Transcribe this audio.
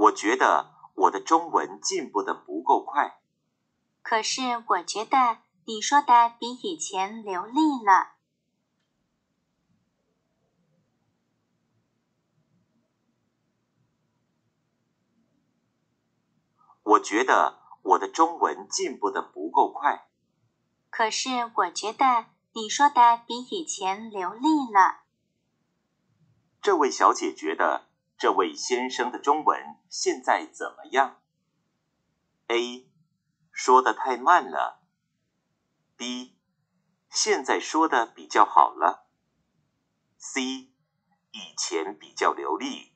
我觉得我的中文进步的不够快。可是我觉得你说的比以前流利了。我觉得我的中文进步的不够快。可是我觉得你说的比以前流利了。这位小姐觉得这位先生的中文现在怎么样？A 说的太慢了。B 现在说的比较好了。C 以前比较流利。